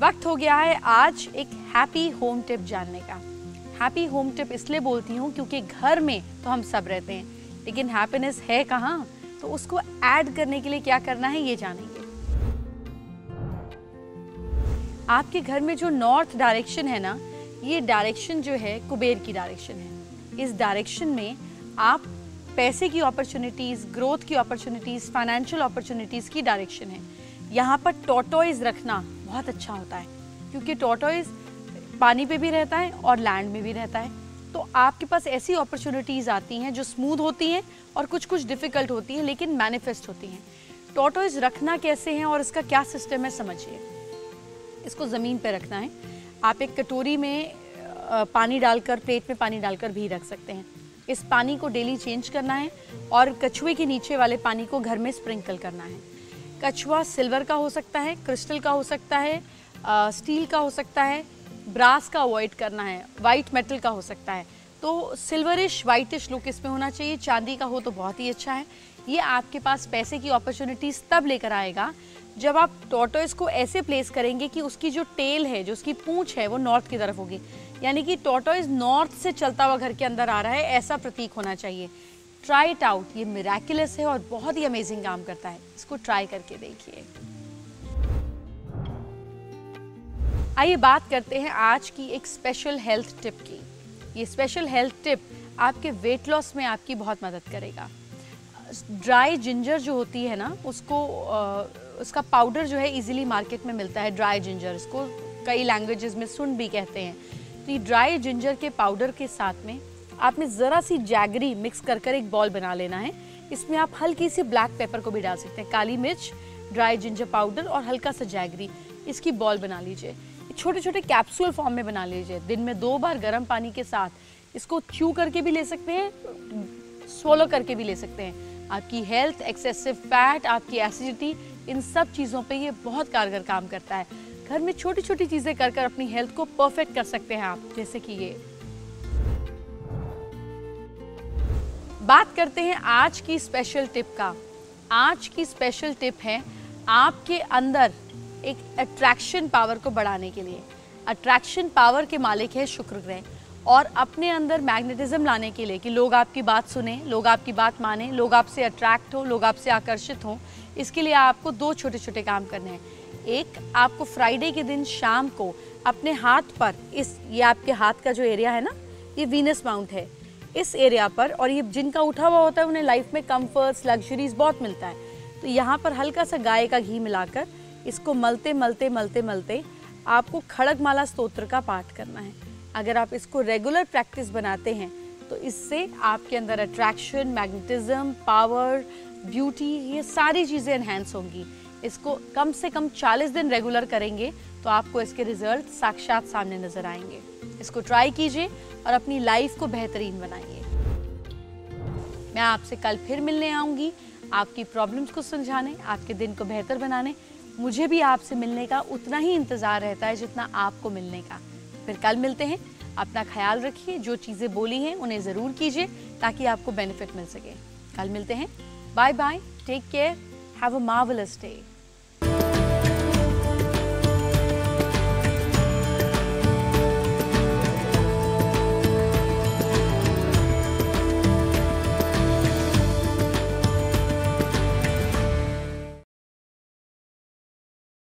वक्त हो गया है आज एक हैप्पी होम टिप जानने का। हैप्पी होम टिप इसलिए बोलती हूँ क्योंकि घर में तो हम सब रहते हैं, लेकिन हैप्पीनेस है कहाँ? तो उसको ऐड करने के लिए क्या करना है ये जानेंगे। आपके घर में जो नॉर्थ डायरेक्शन है ना, ये डायरेक्शन जो है कुबेर की डायरेक्शन है। इस डायरेक्शन में आप पैसे की अपॉर्चुनिटीज़ ग्रोथ की अपॉर्चुनिटीज़ फाइनेंशियल अपॉर्चुनिटीज़ की डायरेक्शन है। यहाँ पर टोटोइज रखना बहुत अच्छा होता है, क्योंकि टोटोइज पानी पे भी रहता है और लैंड में भी रहता है। तो आपके पास ऐसी अपॉर्चुनिटीज़ आती हैं जो स्मूथ होती हैं और कुछ कुछ डिफ़िकल्ट होती हैं, लेकिन मैनिफेस्ट होती हैं। टोटोइज रखना कैसे हैं और इसका क्या सिस्टम है समझिए। इसको ज़मीन पर रखना है। आप एक कटोरी में पानी डालकर प्लेट में पानी डालकर भी रख सकते हैं। इस पानी को डेली चेंज करना है और कछुए के नीचे वाले पानी को घर में स्प्रिंकल करना है। कछुआ सिल्वर का हो सकता है, क्रिस्टल का हो सकता है स्टील का हो सकता है, ब्रास का अवॉइड करना है वाइट मेटल का हो सकता है। तो सिल्वरिश वाइटिश लुक इसमें होना चाहिए, चांदी का हो तो बहुत ही अच्छा है। ये आपके पास पैसे की अपॉर्चुनिटीज़ तब लेकर आएगा, जब आप टोटोइस को ऐसे प्लेस करेंगे कि उसकी जो टेल है, जो उसकी पूंछ है, वो नॉर्थ की तरफ़ होगी। यानी कि टोटोइस नॉर्थ से चलता हुआ घर के अंदर आ रहा है, ऐसा प्रतीक होना चाहिए। ट्राई इट आउट ये मिराकुलस है और बहुत ही अमेजिंग काम करता है। इसको ट्राई करके देखिए। आइए बात करते हैं आज की एक स्पेशल हेल्थ टिप की। ये स्पेशल हेल्थ टिप आपके वेट लॉस में आपकी बहुत मदद करेगा। ड्राई जिंजर जो होती है ना, उसको उसका पाउडर जो है इजीली मार्केट में मिलता है ड्राई जिंजर इसको कई लैंग्वेजेस में सुन भी कहते हैं। तो ये ड्राई जिंजर के पाउडर के साथ में आपने ज़रा सी जैगरी मिक्स कर कर एक बॉल बना लेना है। इसमें आप हल्की सी ब्लैक पेपर को भी डाल सकते हैं। काली मिर्च ड्राई जिंजर पाउडर और हल्का सा जैगरी इसकी बॉल बना लीजिए। छोटे छोटे कैप्सूल फॉर्म में बना लीजिए। दिन में दो बार गर्म पानी के साथ इसको च्यू करके भी ले सकते हैं सोलो करके भी ले सकते हैं। आपकी हेल्थ एक्सेसिव फैट आपकी एसिडिटी इन सब चीज़ों पे ये बहुत कारगर काम करता है। घर में छोटी छोटी चीज़ें कर कर अपनी हेल्थ को परफेक्ट कर सकते हैं आप, जैसे कि ये। बात करते हैं आज की स्पेशल टिप का। आज की स्पेशल टिप है आपके अंदर एक अट्रैक्शन पावर को बढ़ाने के लिए। अट्रैक्शन पावर के मालिक है शुक्र ग्रह और अपने अंदर मैग्नेटिज्म लाने के लिए कि लोग आपकी बात सुने, लोग आपकी बात माने, लोग आपसे अट्रैक्ट हो, लोग आपसे आकर्षित हों, इसके लिए आपको दो छोटे छोटे काम करने हैं। एक, आपको फ्राइडे के दिन शाम को अपने हाथ पर इस, ये आपके हाथ का जो एरिया है ना, ये वीनस माउंट है। इस एरिया पर और ये जिनका उठा हुआ होता है, उन्हें लाइफ में कंफर्ट्स लग्जरीज बहुत मिलता है। तो यहाँ पर हल्का सा गाय का घी मिलाकर इसको मलते मलते मलते मलते आपको खड़ग माला स्तोत्र का पाठ करना है। अगर आप इसको रेगुलर प्रैक्टिस बनाते हैं तो इससे आपके अंदर अट्रैक्शन मैग्नेटिज्म पावर ब्यूटी ये सारी चीज़ें इन्हेंस होंगी। इसको कम से कम 40 दिन रेगुलर करेंगे तो आपको इसके रिज़ल्ट साक्षात सामने नज़र आएँगे। इसको ट्राई कीजिए और अपनी लाइफ को बेहतरीन बनाइए। मैं आपसे कल फिर मिलने आऊँगी। आपकी प्रॉब्लम्स को सुलझाने, आपके दिन को बेहतर बनाने। मुझे भी आपसे मिलने का उतना ही इंतज़ार रहता है जितना आपको मिलने का। फिर कल मिलते हैं। अपना ख्याल रखिए। जो चीज़ें बोली हैं, उन्हें ज़रूर कीजिए ताकि आपको बेनिफिट मिल सके। कल मिलते हैं। Bye bye take care have a marvellous day